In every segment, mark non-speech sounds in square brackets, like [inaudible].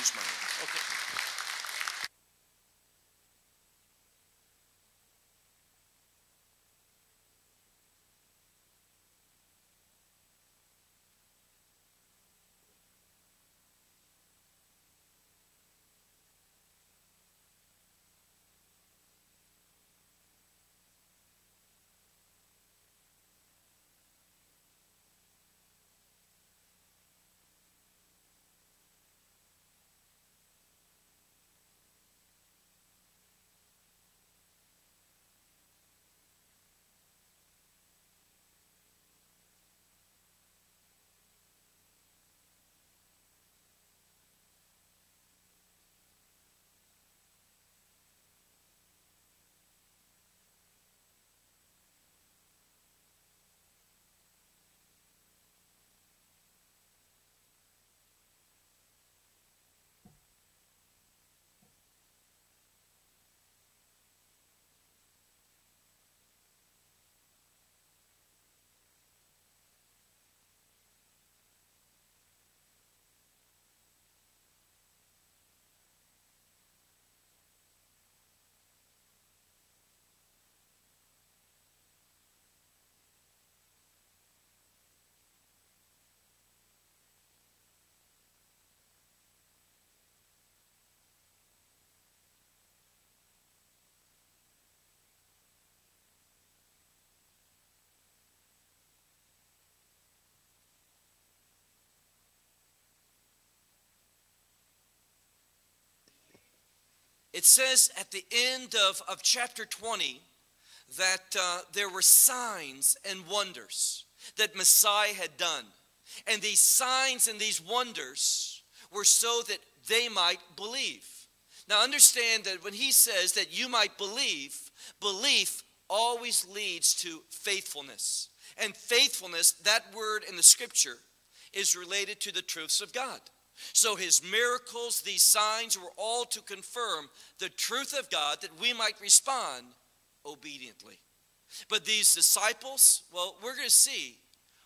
use my hands. Okay. It says at the end of, of chapter 20 that uh, there were signs and wonders that Messiah had done. And these signs and these wonders were so that they might believe. Now, understand that when he says that you might believe, belief always leads to faithfulness. And faithfulness, that word in the scripture, is related to the truths of God. So his miracles, these signs were all to confirm the truth of God that we might respond obediently. But these disciples, well, we're going to see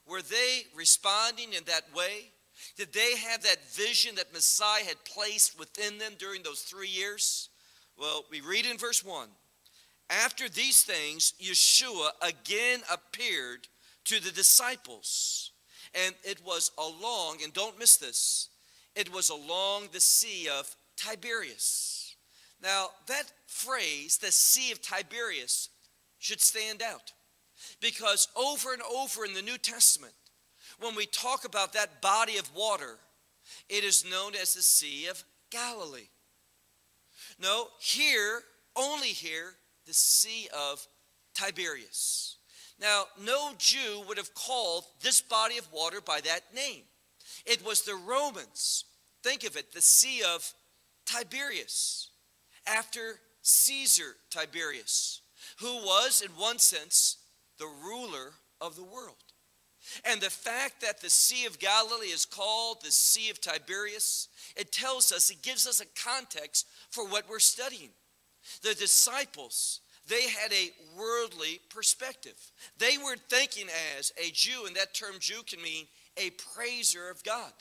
were they responding in that way? Did they have that vision that Messiah had placed within them during those three years? Well, we read in verse 1 After these things, Yeshua again appeared to the disciples. And it was along, and don't miss this, it was along the Sea of Tiberias. Now, that phrase, the Sea of Tiberias, should stand out because over and over in the New Testament, when we talk about that body of water, it is known as the Sea of Galilee. No, here, only here, the Sea of Tiberias. Now, no Jew would have called this body of water by that name. It was the Romans, think of it, the Sea of Tiberias, after Caesar Tiberius, who was, in one sense, the ruler of the world. And the fact that the Sea of Galilee is called the Sea of Tiberias, it tells us, it gives us a context for what we're studying. The disciples, they had a worldly perspective. They were thinking as a Jew, and that term Jew can mean a praiser of God.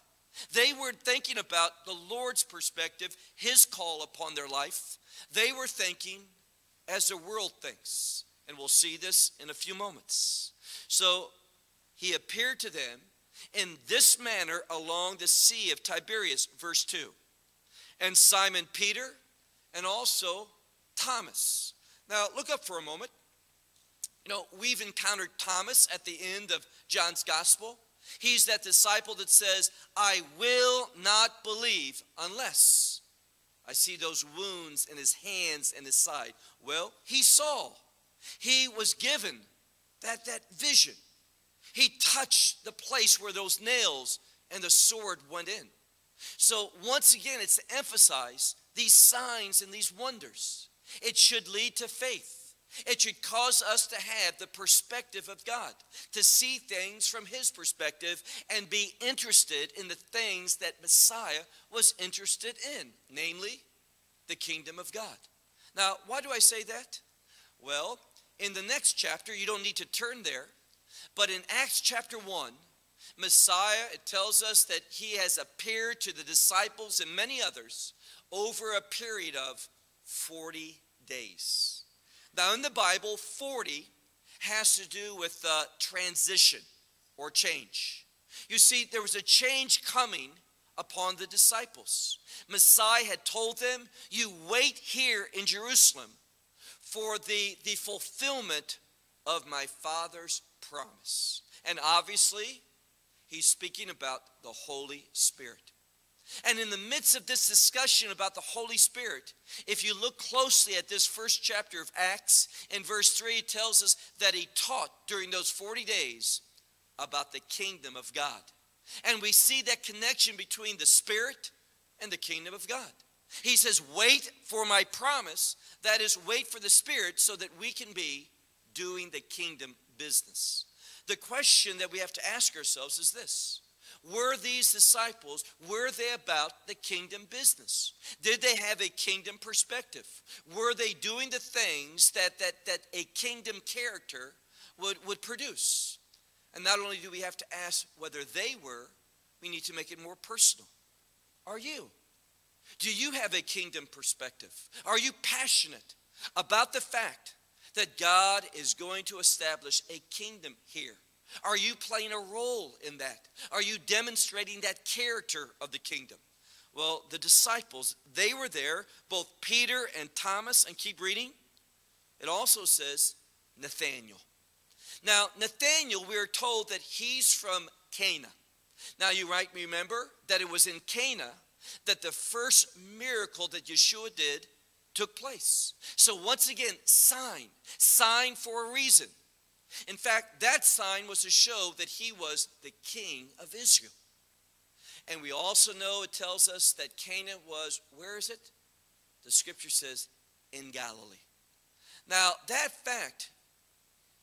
They were thinking about the Lord's perspective, His call upon their life. They were thinking as the world thinks. And we'll see this in a few moments. So he appeared to them in this manner along the Sea of Tiberias, verse 2. And Simon Peter and also Thomas. Now, look up for a moment. You know, we've encountered Thomas at the end of John's gospel. He's that disciple that says, I will not believe unless I see those wounds in his hands and his side. Well, he saw. He was given that, that vision. He touched the place where those nails and the sword went in. So, once again, it's to emphasize these signs and these wonders. It should lead to faith. It should cause us to have the perspective of God, to see things from His perspective and be interested in the things that Messiah was interested in, namely the kingdom of God. Now, why do I say that? Well, in the next chapter, you don't need to turn there, but in Acts chapter 1, Messiah, it tells us that he has appeared to the disciples and many others over a period of 40 days. Now, in the Bible, 40 has to do with uh, transition or change. You see, there was a change coming upon the disciples. Messiah had told them, You wait here in Jerusalem for the, the fulfillment of my Father's promise. And obviously, he's speaking about the Holy Spirit. And in the midst of this discussion about the Holy Spirit, if you look closely at this first chapter of Acts, in verse 3, it tells us that he taught during those 40 days about the kingdom of God. And we see that connection between the Spirit and the kingdom of God. He says, Wait for my promise. That is, wait for the Spirit so that we can be doing the kingdom business. The question that we have to ask ourselves is this were these disciples were they about the kingdom business? Did they have a kingdom perspective? Were they doing the things that that that a kingdom character would would produce? And not only do we have to ask whether they were we need to make it more personal. Are you? Do you have a kingdom perspective? Are you passionate about the fact that God is going to establish a kingdom here are you playing a role in that? Are you demonstrating that character of the kingdom? Well, the disciples, they were there, both Peter and Thomas, and keep reading. It also says Nathaniel. Now, Nathaniel, we are told that he's from Cana. Now, you might remember that it was in Cana that the first miracle that Yeshua did took place. So, once again, sign, sign for a reason. In fact, that sign was to show that he was the king of Israel. And we also know it tells us that Cana was, where is it? The scripture says, in Galilee. Now, that fact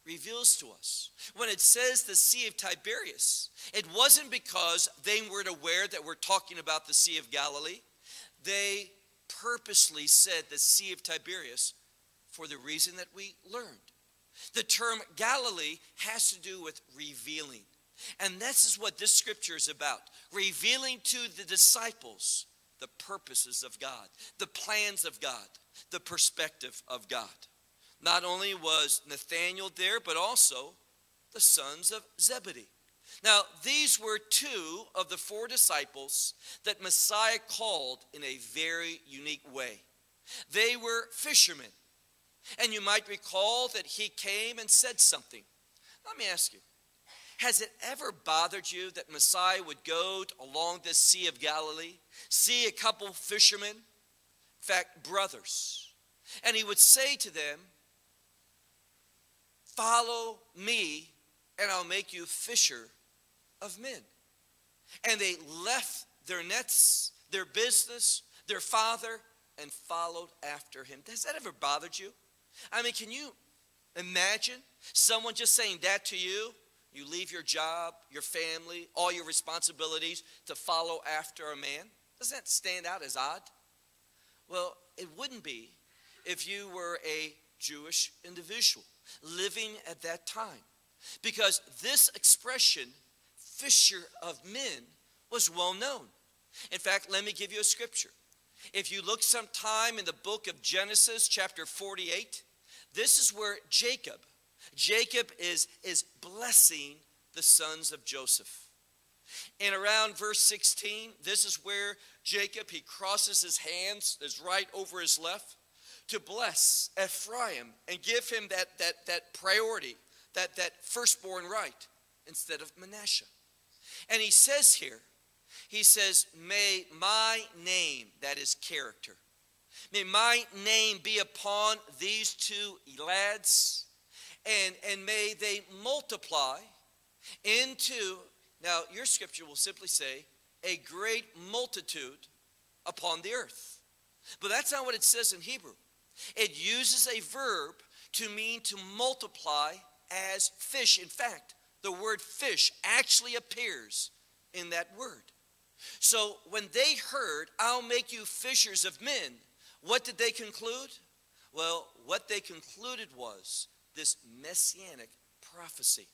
reveals to us when it says the Sea of Tiberias, it wasn't because they weren't aware that we're talking about the Sea of Galilee. They purposely said the Sea of Tiberias for the reason that we learned. The term Galilee has to do with revealing. And this is what this scripture is about revealing to the disciples the purposes of God, the plans of God, the perspective of God. Not only was Nathanael there, but also the sons of Zebedee. Now, these were two of the four disciples that Messiah called in a very unique way. They were fishermen. And you might recall that he came and said something. Let me ask you has it ever bothered you that Messiah would go along this Sea of Galilee, see a couple fishermen, in fact, brothers, and he would say to them, Follow me, and I'll make you fisher of men. And they left their nets, their business, their father, and followed after him. Has that ever bothered you? I mean, can you imagine someone just saying that to you? You leave your job, your family, all your responsibilities to follow after a man? Doesn't that stand out as odd? Well, it wouldn't be if you were a Jewish individual living at that time. Because this expression, fisher of men, was well known. In fact, let me give you a scripture. If you look sometime in the book of Genesis, chapter 48, this is where Jacob, Jacob is, is blessing the sons of Joseph. And around verse 16, this is where Jacob, he crosses his hands, is right over his left, to bless Ephraim and give him that, that, that priority, that, that firstborn right, instead of Manasseh. And he says here, he says, May my name, that is character, May my name be upon these two lads, and, and may they multiply into, now your scripture will simply say, a great multitude upon the earth. But that's not what it says in Hebrew. It uses a verb to mean to multiply as fish. In fact, the word fish actually appears in that word. So when they heard, I'll make you fishers of men, what did they conclude? Well, what they concluded was this messianic prophecy.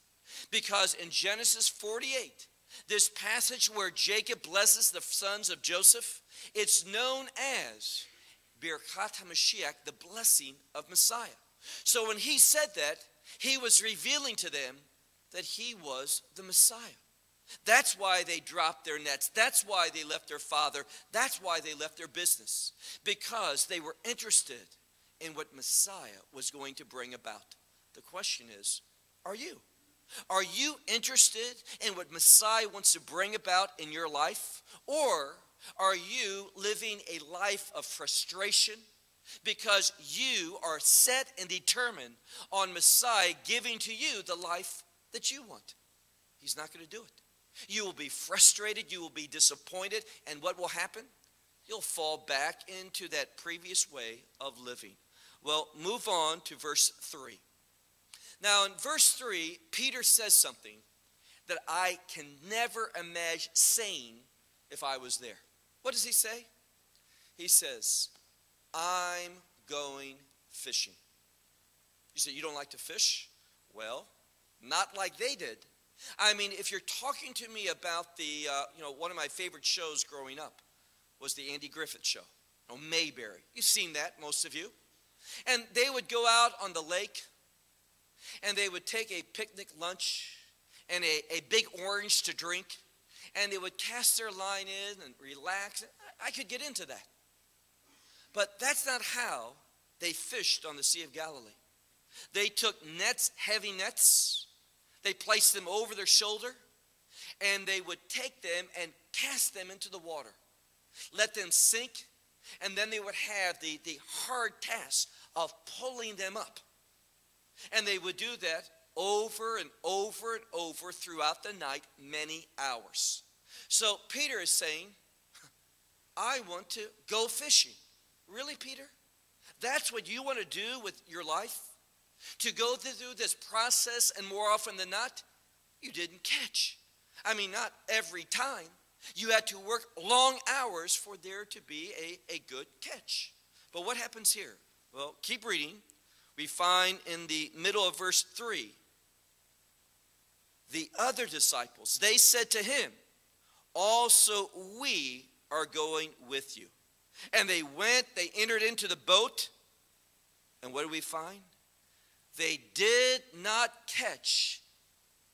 Because in Genesis 48, this passage where Jacob blesses the sons of Joseph, it's known as Birkat HaMashiach, the blessing of Messiah. So when he said that, he was revealing to them that he was the Messiah. That's why they dropped their nets. That's why they left their father. That's why they left their business. Because they were interested in what Messiah was going to bring about. The question is are you? Are you interested in what Messiah wants to bring about in your life? Or are you living a life of frustration because you are set and determined on Messiah giving to you the life that you want? He's not going to do it. You will be frustrated, you will be disappointed, and what will happen? You'll fall back into that previous way of living. Well, move on to verse 3. Now, in verse 3, Peter says something that I can never imagine saying if I was there. What does he say? He says, I'm going fishing. You say, You don't like to fish? Well, not like they did. I mean, if you're talking to me about the, uh, you know, one of my favorite shows growing up was the Andy Griffith Show, you know, Mayberry. You've seen that, most of you. And they would go out on the lake and they would take a picnic lunch and a, a big orange to drink and they would cast their line in and relax. I could get into that. But that's not how they fished on the Sea of Galilee. They took nets, heavy nets, they placed them over their shoulder, and they would take them and cast them into the water, let them sink, and then they would have the, the hard task of pulling them up. And they would do that over and over and over throughout the night, many hours. So Peter is saying, I want to go fishing. Really, Peter? That's what you want to do with your life? To go through this process, and more often than not, you didn't catch. I mean, not every time. You had to work long hours for there to be a, a good catch. But what happens here? Well, keep reading. We find in the middle of verse 3 the other disciples, they said to him, Also we are going with you. And they went, they entered into the boat, and what do we find? They did not catch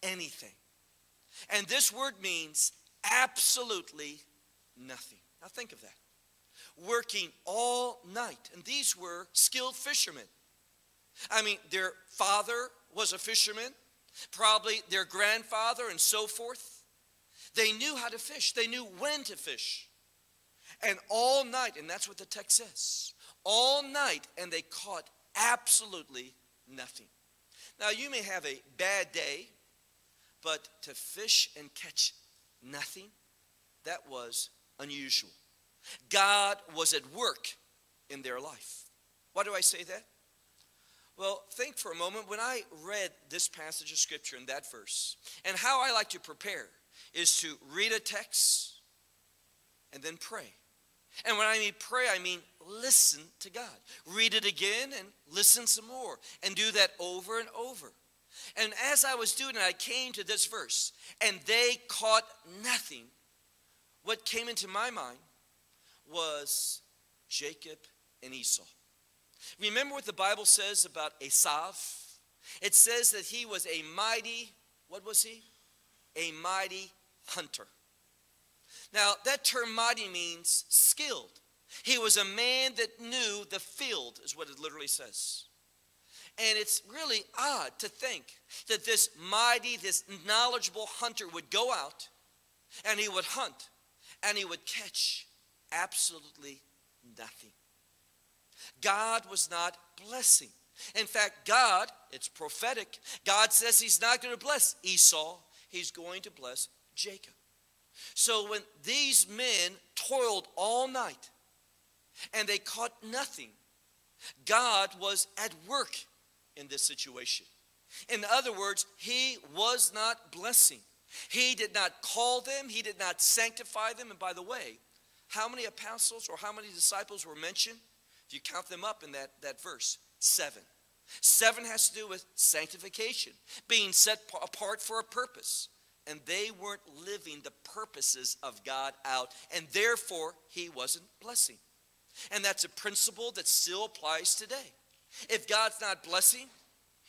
anything. And this word means absolutely nothing. Now think of that. Working all night. And these were skilled fishermen. I mean, their father was a fisherman, probably their grandfather, and so forth. They knew how to fish, they knew when to fish. And all night, and that's what the text says, all night, and they caught absolutely nothing. Now, you may have a bad day, but to fish and catch nothing, that was unusual. God was at work in their life. Why do I say that? Well, think for a moment when I read this passage of scripture in that verse, and how I like to prepare is to read a text and then pray. And when I mean pray, I mean listen to God. Read it again and listen some more, and do that over and over. And as I was doing it, I came to this verse, and they caught nothing. What came into my mind was Jacob and Esau. Remember what the Bible says about Esau? It says that he was a mighty, what was he? A mighty hunter. Now, that term mighty means skilled. He was a man that knew the field, is what it literally says. And it's really odd to think that this mighty, this knowledgeable hunter would go out and he would hunt and he would catch absolutely nothing. God was not blessing. In fact, God, it's prophetic, God says He's not going to bless Esau, He's going to bless Jacob. So when these men toiled all night and they caught nothing, God was at work in this situation. In other words, He was not blessing. He did not call them, He did not sanctify them. And by the way, how many apostles or how many disciples were mentioned? If you count them up in that, that verse, seven. Seven has to do with sanctification, being set apart for a purpose. And they weren't living the purposes of God out, and therefore he wasn't blessing. And that's a principle that still applies today. If God's not blessing,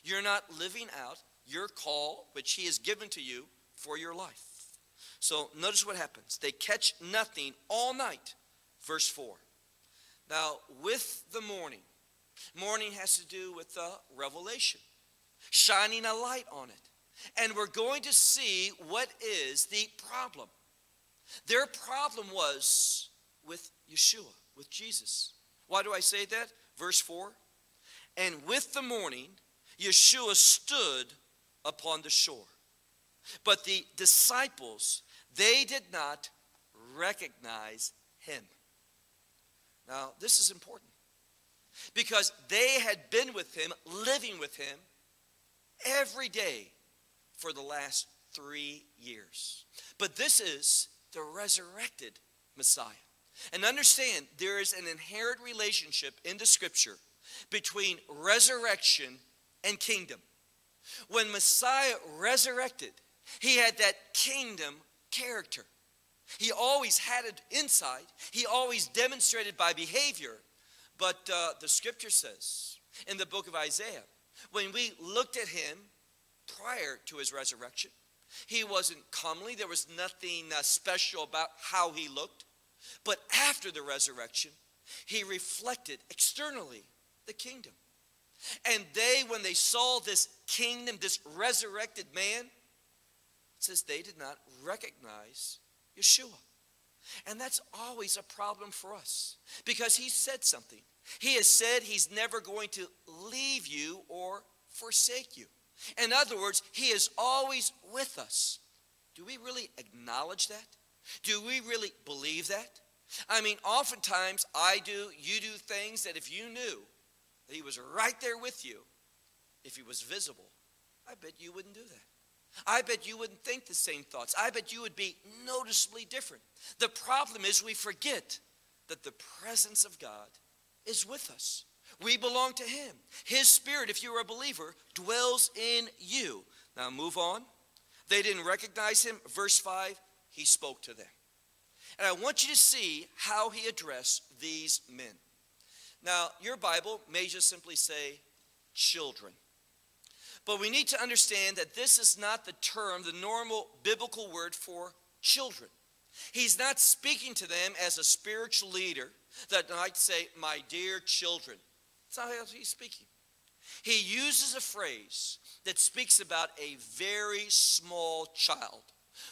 you're not living out your call, which he has given to you for your life. So notice what happens. They catch nothing all night. Verse 4. Now, with the morning, morning has to do with the revelation, shining a light on it. And we're going to see what is the problem. Their problem was with Yeshua, with Jesus. Why do I say that? Verse 4 And with the morning, Yeshua stood upon the shore. But the disciples, they did not recognize him. Now, this is important because they had been with him, living with him every day for the last three years. But this is the resurrected Messiah. And understand, there is an inherent relationship in the scripture between resurrection and kingdom. When Messiah resurrected, he had that kingdom character. He always had it inside, he always demonstrated by behavior. But uh, the scripture says in the book of Isaiah, when we looked at him prior to his resurrection, he wasn't comely. There was nothing uh, special about how he looked. But after the resurrection, he reflected externally the kingdom. And they, when they saw this kingdom, this resurrected man, says they did not recognize Yeshua. And that's always a problem for us because he said something. He has said he's never going to leave you or forsake you. In other words, he is always with us. Do we really acknowledge that? Do we really believe that? I mean, oftentimes I do, you do things that if you knew that he was right there with you, if he was visible, I bet you wouldn't do that. I bet you wouldn't think the same thoughts. I bet you would be noticeably different. The problem is we forget that the presence of God is with us. We belong to Him. His Spirit, if you're a believer, dwells in you. Now move on. They didn't recognize Him. Verse 5, He spoke to them. And I want you to see how He addressed these men. Now, your Bible may just simply say children. But we need to understand that this is not the term, the normal biblical word for children. He's not speaking to them as a spiritual leader that might say, My dear children. That's how he's speaking. He uses a phrase that speaks about a very small child,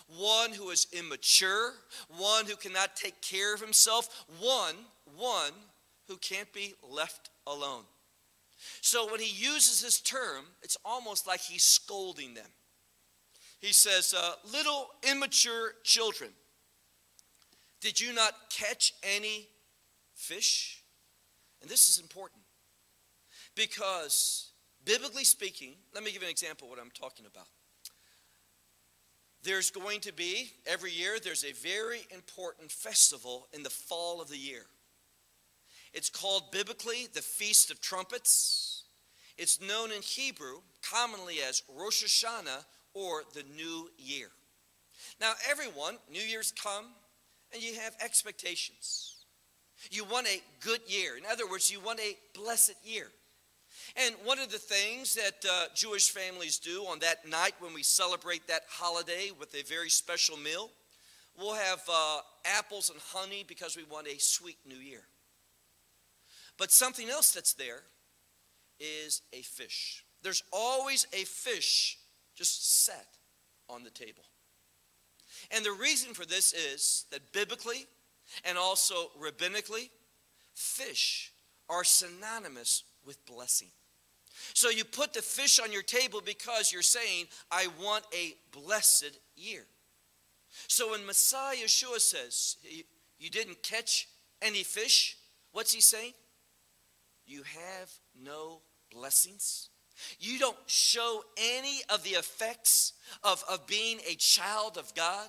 one who is immature, one who cannot take care of himself, one, one who can't be left alone. So when he uses this term, it's almost like he's scolding them. He says, uh, Little immature children, did you not catch any fish? And this is important because, biblically speaking, let me give an example what I'm talking about. There's going to be, every year, there's a very important festival in the fall of the year. It's called biblically the Feast of Trumpets. It's known in Hebrew commonly as Rosh Hashanah or the New Year. Now, everyone, New Year's come and you have expectations. You want a good year. In other words, you want a blessed year. And one of the things that uh, Jewish families do on that night when we celebrate that holiday with a very special meal, we'll have uh, apples and honey because we want a sweet new year. But something else that's there is a fish. There's always a fish just set on the table. And the reason for this is that biblically and also rabbinically, fish are synonymous with blessing. So you put the fish on your table because you're saying, I want a blessed year. So when Messiah Yeshua says, You didn't catch any fish, what's he saying? you have no blessings. You don't show any of the effects of, of being a child of God,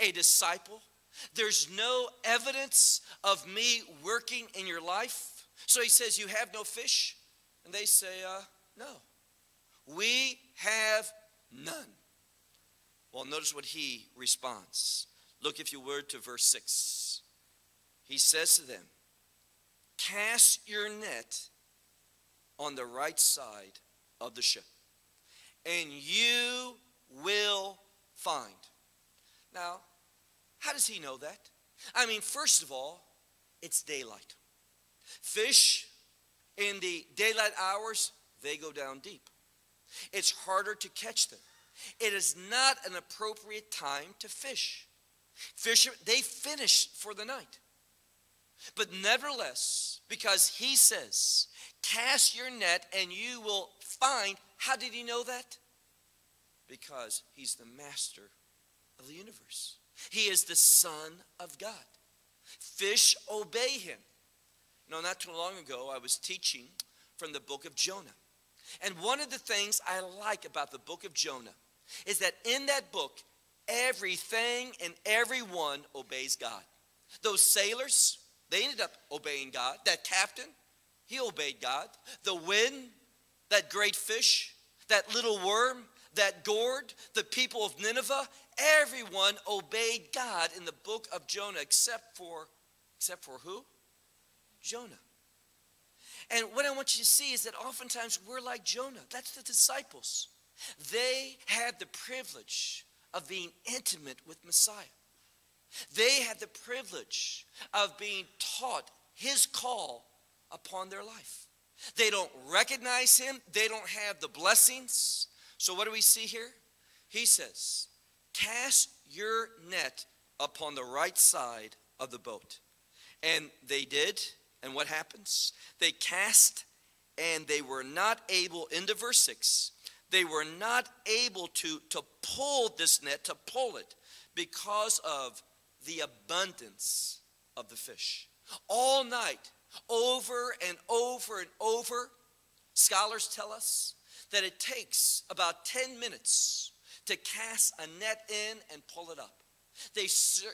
a disciple. There's no evidence of me working in your life. So he says, You have no fish? And they say, uh, No. We have none. Well, notice what he responds. Look, if you would, to verse 6. He says to them, Cast your net on the right side of the ship, and you will find. Now, how does he know that? I mean, first of all, it's daylight. Fish in the daylight hours, they go down deep. It's harder to catch them. It is not an appropriate time to fish. Fish, they finish for the night. But nevertheless, because he says, cast your net and you will find, how did he know that? Because he's the master of the universe. He is the Son of God. Fish obey him. Know, not too long ago, I was teaching from the book of Jonah. And one of the things I like about the book of Jonah is that in that book, everything and everyone obeys God. Those sailors, they ended up obeying God. That captain, he obeyed God. The wind, that great fish, that little worm, that gourd, the people of Nineveh, everyone obeyed God in the book of Jonah except for except for who? Jonah. And what I want you to see is that oftentimes we're like Jonah. That's the disciples. They had the privilege of being intimate with Messiah. They had the privilege of being taught his call upon their life. They don't recognize him, they don't have the blessings. So, what do we see here? He says, Cast your net upon the right side of the boat. And they did. And what happens? They cast and they were not able, into verse 6, they were not able to, to pull this net, to pull it, because of the abundance of the fish. All night, over and over and over, scholars tell us that it takes about 10 minutes to cast a net in and pull it up. They,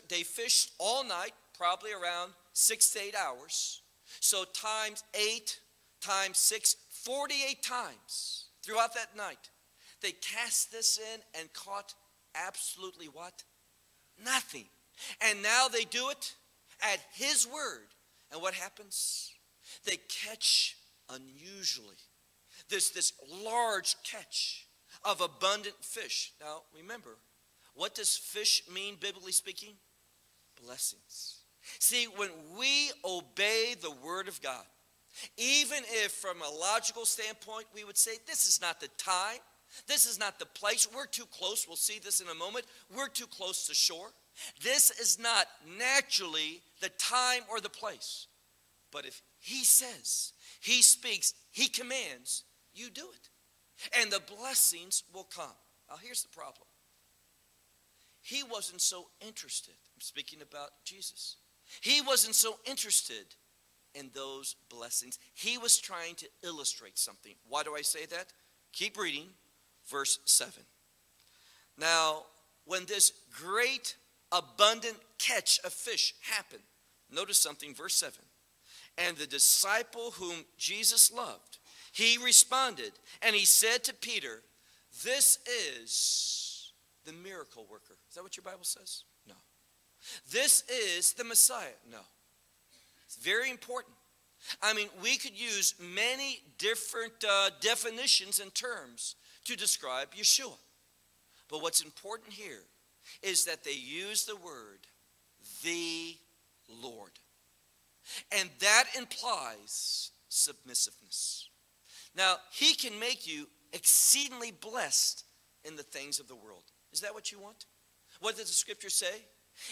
they fished all night, probably around six to eight hours. So times eight, times six, 48 times throughout that night. They cast this in and caught absolutely what? Nothing. And now they do it at his word. And what happens? They catch unusually. This, this large catch of abundant fish. Now, remember, what does fish mean, biblically speaking? Blessings. See, when we obey the word of God, even if from a logical standpoint we would say this is not the time, this is not the place, we're too close, we'll see this in a moment, we're too close to shore. This is not naturally the time or the place. But if he says, he speaks, he commands, you do it. And the blessings will come. Now, here's the problem he wasn't so interested. I'm speaking about Jesus. He wasn't so interested in those blessings. He was trying to illustrate something. Why do I say that? Keep reading, verse 7. Now, when this great, abundant catch of fish happened, notice something, verse 7. And the disciple whom Jesus loved, he responded and he said to Peter, This is the miracle worker. Is that what your Bible says? This is the Messiah. No. It's very important. I mean, we could use many different uh, definitions and terms to describe Yeshua. But what's important here is that they use the word the Lord. And that implies submissiveness. Now, he can make you exceedingly blessed in the things of the world. Is that what you want? What does the scripture say?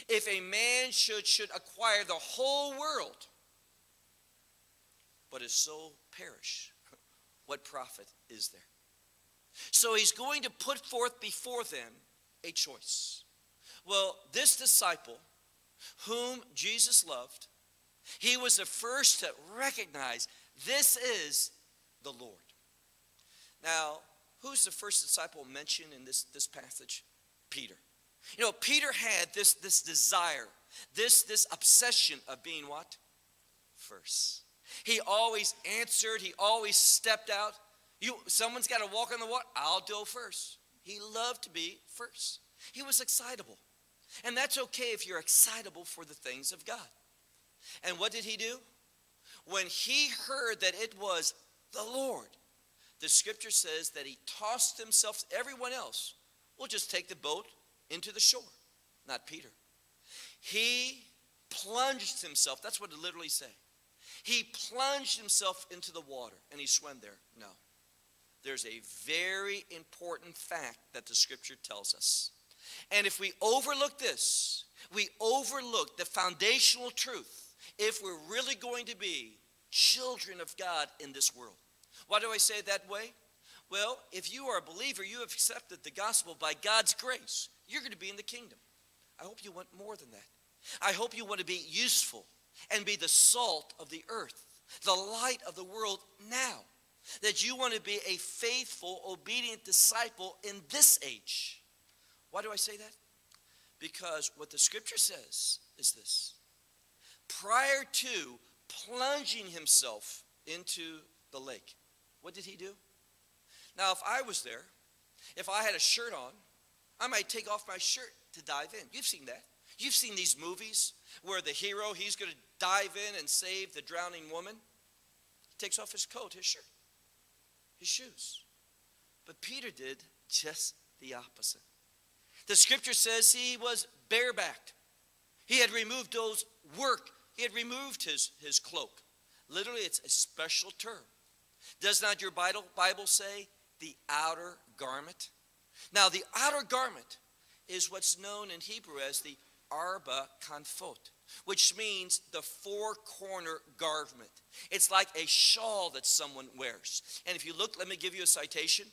If a man should, should acquire the whole world, but his soul perish, [laughs] what profit is there? So he's going to put forth before them a choice. Well, this disciple, whom Jesus loved, he was the first to recognize this is the Lord. Now, who's the first disciple mentioned in this, this passage? Peter. You know, Peter had this, this desire, this, this obsession of being what? First. He always answered, he always stepped out. You, someone's got to walk on the water, I'll do first. He loved to be first. He was excitable. And that's okay if you're excitable for the things of God. And what did he do? When he heard that it was the Lord, the scripture says that he tossed himself, everyone else we'll just take the boat into the shore, not Peter. He plunged himself, that's what it literally say. He plunged himself into the water and he swam there. No. There's a very important fact that the scripture tells us. And if we overlook this, we overlook the foundational truth if we're really going to be children of God in this world. Why do I say it that way? Well, if you are a believer, you have accepted the gospel by God's grace, you're going to be in the kingdom. I hope you want more than that. I hope you want to be useful and be the salt of the earth, the light of the world now. That you want to be a faithful, obedient disciple in this age. Why do I say that? Because what the scripture says is this prior to plunging himself into the lake, what did he do? Now, if I was there, if I had a shirt on, I might take off my shirt to dive in. You've seen that. You've seen these movies where the hero, he's going to dive in and save the drowning woman. He takes off his coat, his shirt, his shoes. But Peter did just the opposite. The scripture says he was barebacked. He had removed those work. He had removed his, his cloak. Literally, it's a special term. Does not your Bible, Bible say the outer garment? Now, the outer garment is what's known in Hebrew as the arba kanfot, which means the four corner garment. It's like a shawl that someone wears. And if you look, let me give you a citation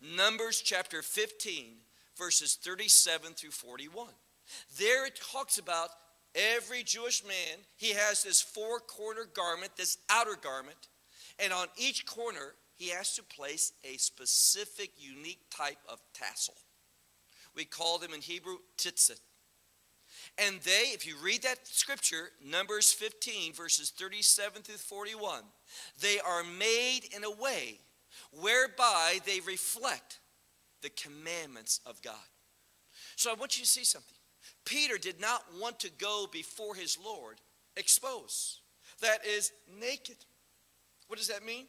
Numbers chapter 15, verses 37 through 41. There it talks about every Jewish man, he has this four corner garment, this outer garment, and on each corner, he has to place a specific, unique type of tassel. We call them in Hebrew tzitzit. And they, if you read that scripture, Numbers 15, verses 37 through 41, they are made in a way whereby they reflect the commandments of God. So I want you to see something. Peter did not want to go before his Lord exposed, that is, naked. What does that mean?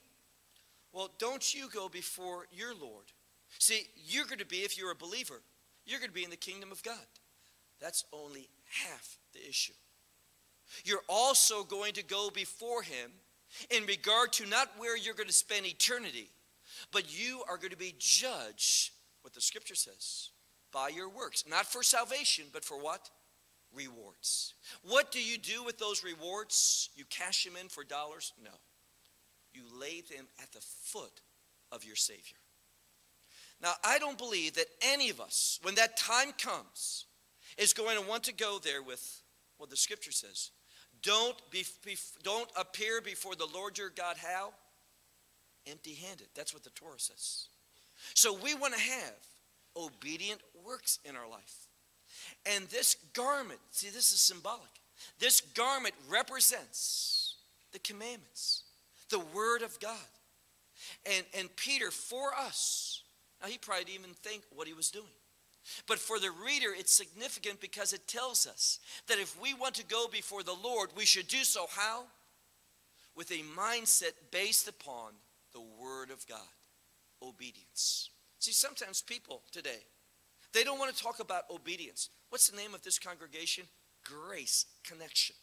Well, don't you go before your Lord. See, you're going to be, if you're a believer, you're going to be in the kingdom of God. That's only half the issue. You're also going to go before Him in regard to not where you're going to spend eternity, but you are going to be judged, what the scripture says, by your works. Not for salvation, but for what? Rewards. What do you do with those rewards? You cash them in for dollars? No. You lay them at the foot of your Savior. Now, I don't believe that any of us, when that time comes, is going to want to go there with what the scripture says. Don't, be, be, don't appear before the Lord your God how? Empty handed. That's what the Torah says. So we want to have obedient works in our life. And this garment, see, this is symbolic. This garment represents the commandments, the Word of God. And, and Peter, for us, now he probably didn't even think what he was doing. But for the reader, it's significant because it tells us that if we want to go before the Lord, we should do so how? With a mindset based upon the Word of God, obedience. See, sometimes people today, they don't want to talk about obedience. What's the name of this congregation? Grace Connection.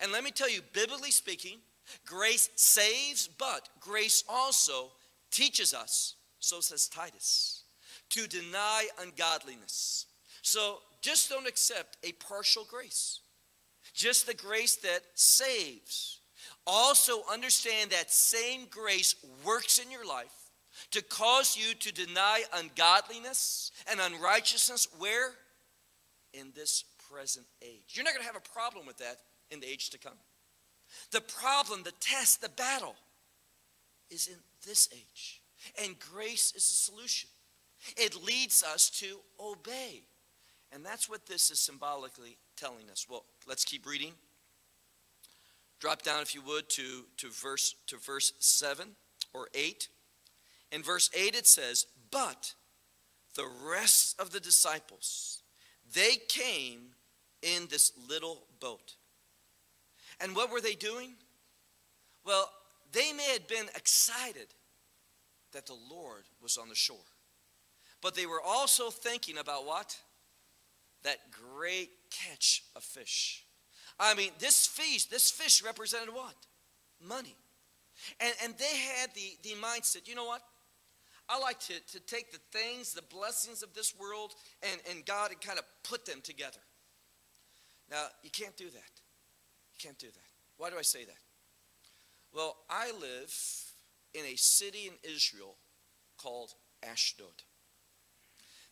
And let me tell you, biblically speaking, grace saves, but grace also teaches us, so says Titus to deny ungodliness. So just don't accept a partial grace, just the grace that saves. Also, understand that same grace works in your life to cause you to deny ungodliness and unrighteousness. Where? In this present age. You're not going to have a problem with that in the age to come. The problem, the test, the battle is in this age. And grace is the solution. It leads us to obey. And that's what this is symbolically telling us. Well, let's keep reading. Drop down, if you would, to, to, verse, to verse 7 or 8. In verse 8, it says, But the rest of the disciples, they came in this little boat. And what were they doing? Well, they may have been excited that the Lord was on the shore. But they were also thinking about what? That great catch of fish. I mean, this feast, this fish represented what? Money. And, and they had the, the mindset, you know what? I like to, to take the things, the blessings of this world, and, and God and kind of put them together. Now, you can't do that. Can't do that. Why do I say that? Well, I live in a city in Israel called Ashdod.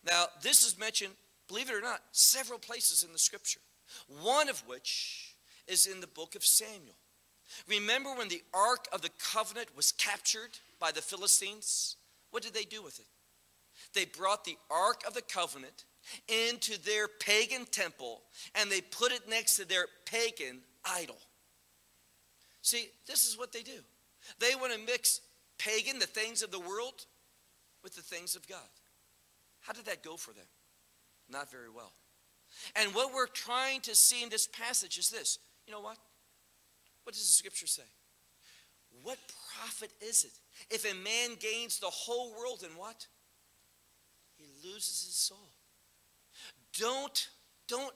Now, this is mentioned, believe it or not, several places in the scripture, one of which is in the book of Samuel. Remember when the Ark of the Covenant was captured by the Philistines? What did they do with it? They brought the Ark of the Covenant into their pagan temple and they put it next to their pagan idol. See, this is what they do. They want to mix pagan, the things of the world, with the things of God. How did that go for them? Not very well. And what we're trying to see in this passage is this. You know what? What does the scripture say? What profit is it if a man gains the whole world and what? He loses his soul. Don't, don't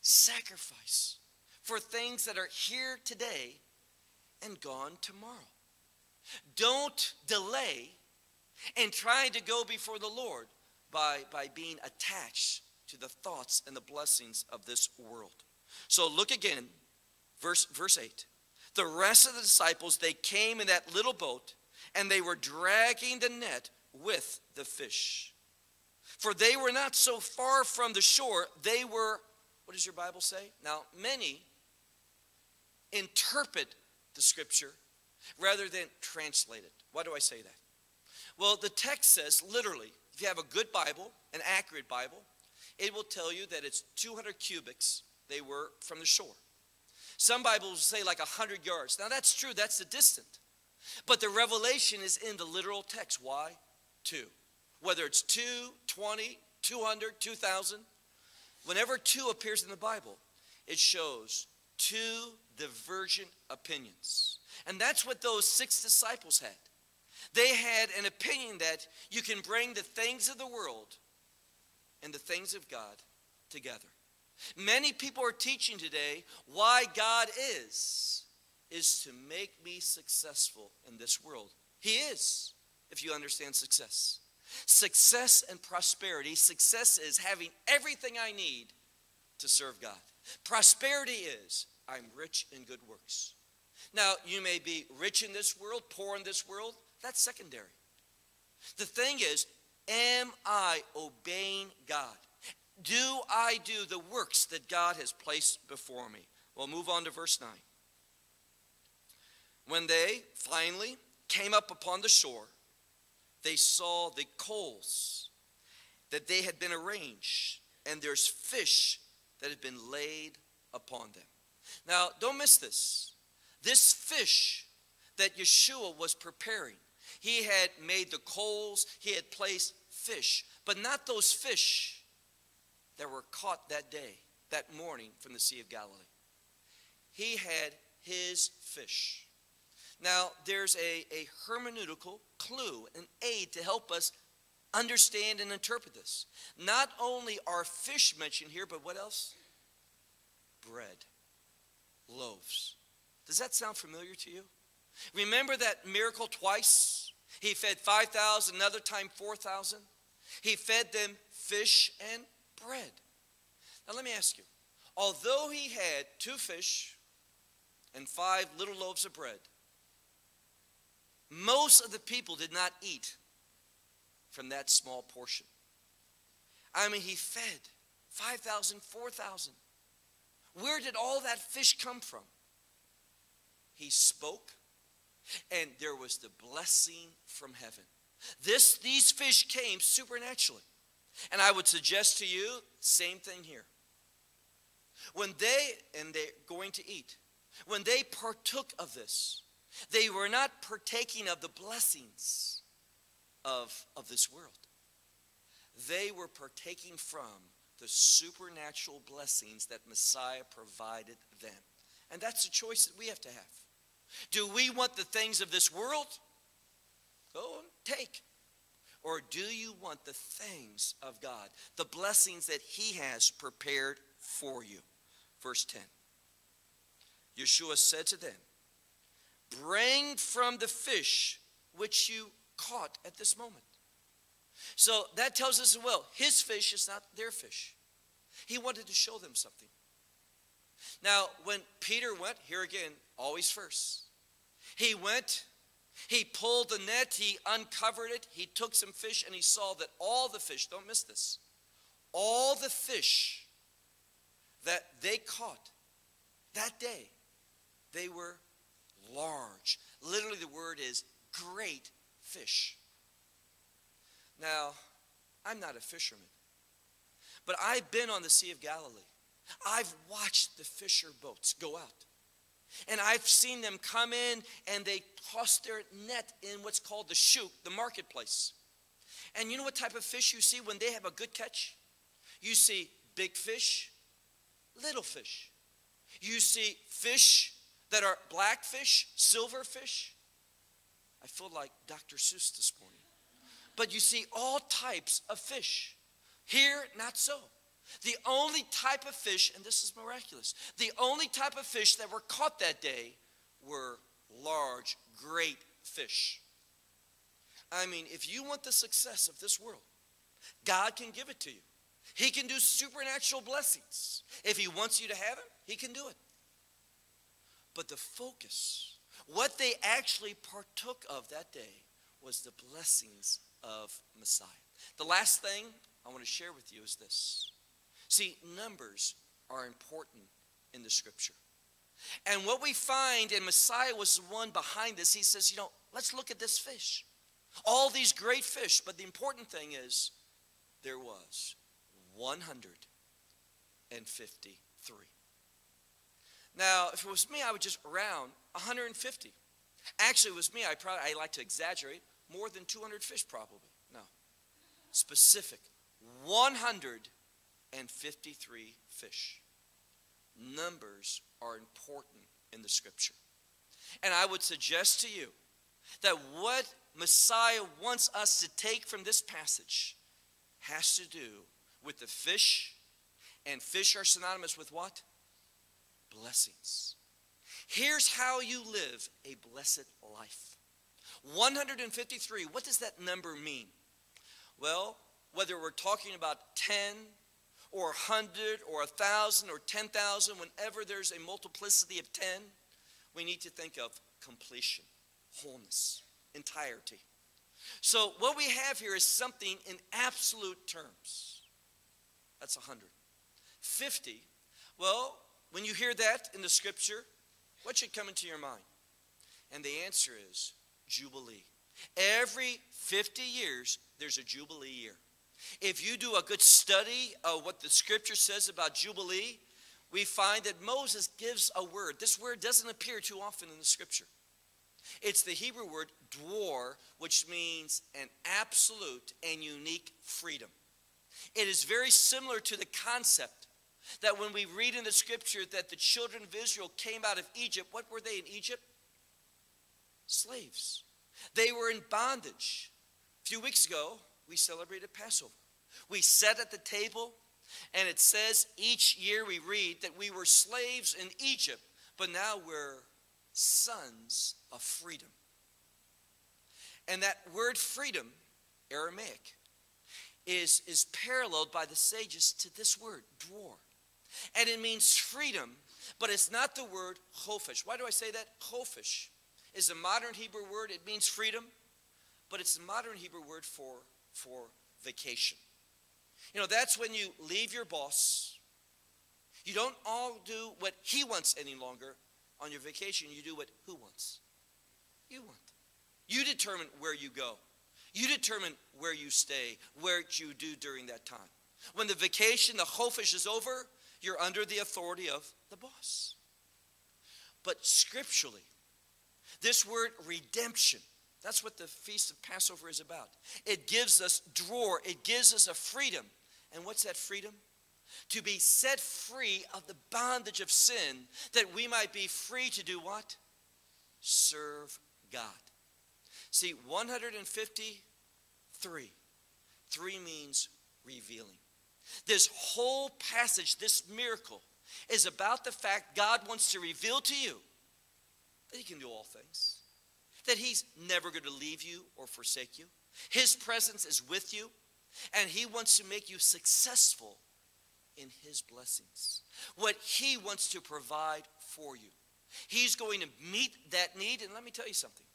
sacrifice for things that are here today and gone tomorrow. Don't delay and try to go before the Lord by, by being attached to the thoughts and the blessings of this world. So look again, verse, verse 8. The rest of the disciples, they came in that little boat and they were dragging the net with the fish. For they were not so far from the shore, they were, what does your Bible say? Now, many interpret the scripture rather than translate it. Why do I say that? Well, the text says literally, if you have a good Bible, an accurate Bible, it will tell you that it's 200 cubits they were from the shore. Some Bibles say like 100 yards. Now that's true, that's the distance. But the revelation is in the literal text. Why? Two. Whether it's 2, 20, 200, 2,000, whenever 2 appears in the Bible, it shows two divergent opinions. And that's what those six disciples had. They had an opinion that you can bring the things of the world and the things of God together. Many people are teaching today why God is, is to make me successful in this world. He is, if you understand success. Success and prosperity, success is having everything I need to serve God. Prosperity is I'm rich in good works. Now, you may be rich in this world, poor in this world, that's secondary. The thing is, am I obeying God? Do I do the works that God has placed before me? Well, move on to verse 9. When they finally came up upon the shore, they saw the coals that they had been arranged, and there's fish that had been laid upon them. Now, don't miss this. This fish that Yeshua was preparing, he had made the coals, he had placed fish, but not those fish that were caught that day, that morning from the Sea of Galilee. He had his fish. Now, there's a, a hermeneutical clue, an aid to help us understand and interpret this. Not only are fish mentioned here, but what else? Bread, loaves. Does that sound familiar to you? Remember that miracle twice? He fed 5,000, another time 4,000. He fed them fish and bread. Now, let me ask you although he had two fish and five little loaves of bread, most of the people did not eat from that small portion. I mean, he fed 5,000, 4,000. Where did all that fish come from? He spoke, and there was the blessing from heaven. This, these fish came supernaturally. And I would suggest to you, same thing here. When they, and they're going to eat, when they partook of this, they were not partaking of the blessings of, of this world. they were partaking from the supernatural blessings that Messiah provided them. And that's a choice that we have to have. Do we want the things of this world? Go and take. Or do you want the things of God, the blessings that He has prepared for you? Verse 10 Yeshua said to them, Bring from the fish which you caught at this moment. So that tells us well, his fish is not their fish. He wanted to show them something. Now, when Peter went, here again, always first. He went, he pulled the net, he uncovered it, he took some fish, and he saw that all the fish, don't miss this, all the fish that they caught that day, they were large. Literally, the word is great fish. Now, I'm not a fisherman, but I've been on the Sea of Galilee. I've watched the fisher boats go out. And I've seen them come in and they toss their net in what's called the shuk, the marketplace. And you know what type of fish you see when they have a good catch? You see big fish, little fish. You see fish that are black fish, silver fish. I feel like Dr. Seuss this morning. But you see all types of fish. Here, not so. The only type of fish, and this is miraculous, the only type of fish that were caught that day were large, great fish. I mean, if you want the success of this world, God can give it to you. He can do supernatural blessings. If He wants you to have it, He can do it. But the focus, what they actually partook of that day, was the blessings of Messiah. The last thing I want to share with you is this. See, numbers are important in the scripture. And what we find, and Messiah was the one behind this, he says, you know, let's look at this fish. All these great fish, but the important thing is there was 153. Now, if it was me, I would just round 150. Actually, it was me, I probably I like to exaggerate, more than 200 fish probably. No. Specific. 153 fish. Numbers are important in the scripture. And I would suggest to you that what Messiah wants us to take from this passage has to do with the fish, and fish are synonymous with what? Blessings. Here's how you live a blessed life. 153, what does that number mean? Well, whether we're talking about 10 or 100 or 1,000 or 10,000, whenever there's a multiplicity of 10, we need to think of completion, wholeness, entirety. So, what we have here is something in absolute terms. That's 100. 50, well, when you hear that in the scripture, what should come into your mind? And the answer is Jubilee. Every 50 years, there's a Jubilee year. If you do a good study of what the scripture says about Jubilee, we find that Moses gives a word. This word doesn't appear too often in the scripture. It's the Hebrew word dror, which means an absolute and unique freedom. It is very similar to the concept that when we read in the scripture that the children of Israel came out of Egypt, what were they in Egypt? Slaves. They were in bondage. A few weeks ago, we celebrated Passover. We sat at the table, and it says each year we read that we were slaves in Egypt, but now we're sons of freedom. And that word freedom, Aramaic, is, is paralleled by the sages to this word, dror. And it means freedom, but it's not the word chofish. Why do I say that? Chofish is a modern Hebrew word. It means freedom, but it's a modern Hebrew word for, for vacation. You know, that's when you leave your boss. You don't all do what he wants any longer on your vacation. You do what who wants? You want. You determine where you go. You determine where you stay, where you do during that time. When the vacation, the chofish is over, you're under the authority of the boss. But scripturally, this word redemption That's what the Feast of Passover is about. It gives us dror, it gives us a freedom. And what's that freedom? To be set free of the bondage of sin, that we might be free to do what? Serve God. See, 153, three means revealing. This whole passage, this miracle, is about the fact God wants to reveal to you that He can do all things, that He's never going to leave you or forsake you. His presence is with you, and He wants to make you successful in His blessings. What He wants to provide for you. He's going to meet that need, and let me tell you something.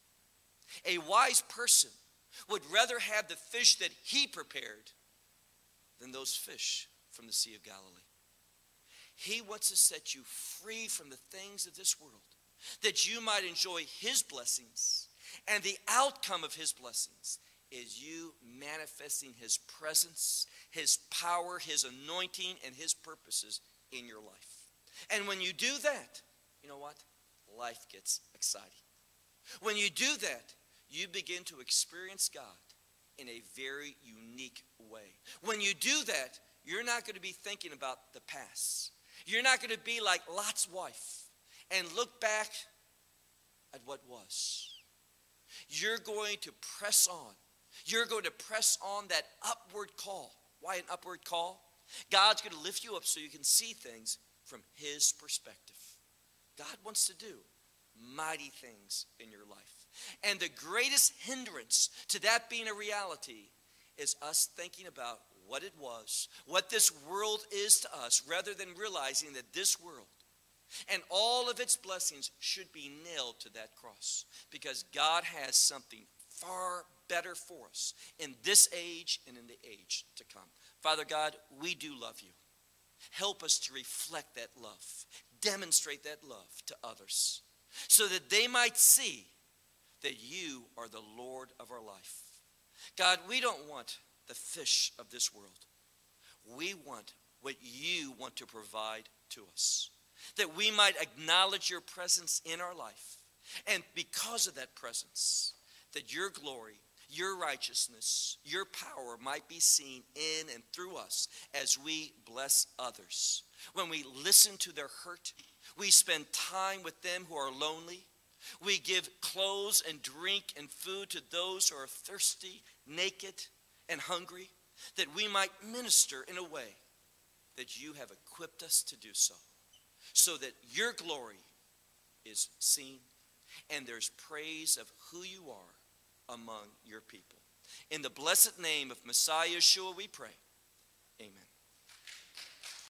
A wise person would rather have the fish that He prepared than those fish from the Sea of Galilee. He wants to set you free from the things of this world that you might enjoy His blessings. And the outcome of His blessings is you manifesting His presence, His power, His anointing, and His purposes in your life. And when you do that, you know what? Life gets exciting. When you do that, you begin to experience God in a very unique way. When you do that, you're not going to be thinking about the past. You're not going to be like Lot's wife and look back at what was. You're going to press on. You're going to press on that upward call. Why an upward call? God's going to lift you up so you can see things from His perspective. God wants to do mighty things in your life. And the greatest hindrance to that being a reality is us thinking about what it was, what this world is to us, rather than realizing that this world and all of its blessings should be nailed to that cross because God has something far better for us in this age and in the age to come. Father God, we do love you. Help us to reflect that love, demonstrate that love to others so that they might see that you are the Lord of our life. God, we don't want the fish of this world. We want what you want to provide to us that we might acknowledge your presence in our life. And because of that presence, that your glory, your righteousness, your power might be seen in and through us as we bless others. When we listen to their hurt, we spend time with them who are lonely. We give clothes and drink and food to those who are thirsty, naked, and hungry, that we might minister in a way that you have equipped us to do so so that your glory is seen and there's praise of who you are among your people. In the blessed name of Messiah Yeshua, we pray. Amen.